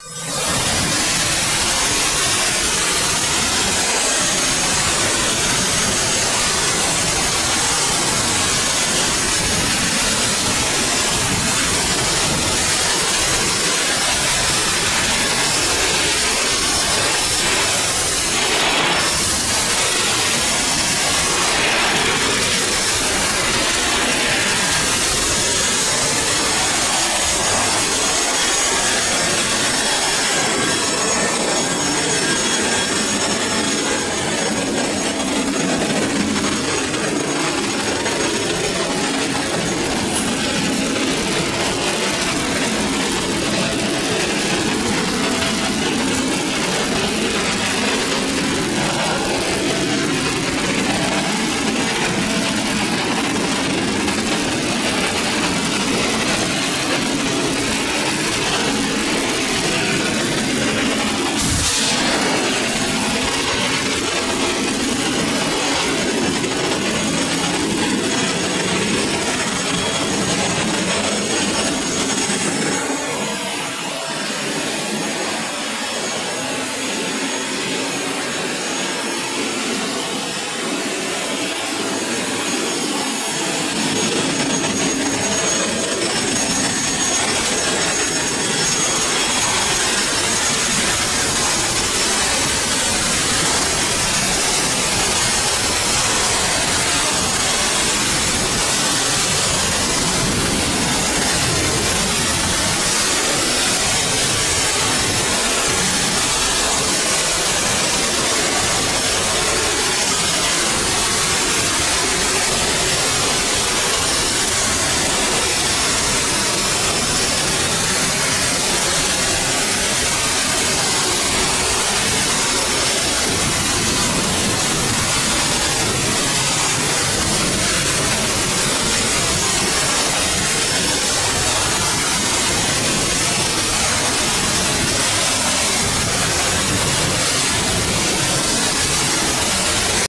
you